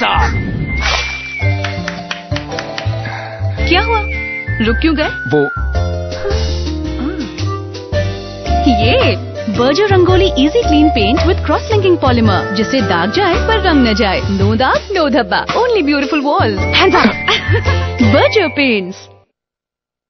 साहब क्या हुआ? रुक क्यों गए? वो। हाँ। ये Berger Rangoli easy clean paint with cross linking polymer जिससे दाग जाए पर रंग न जाए। नो दाग नो धब्बा। Only beautiful wall Berger paints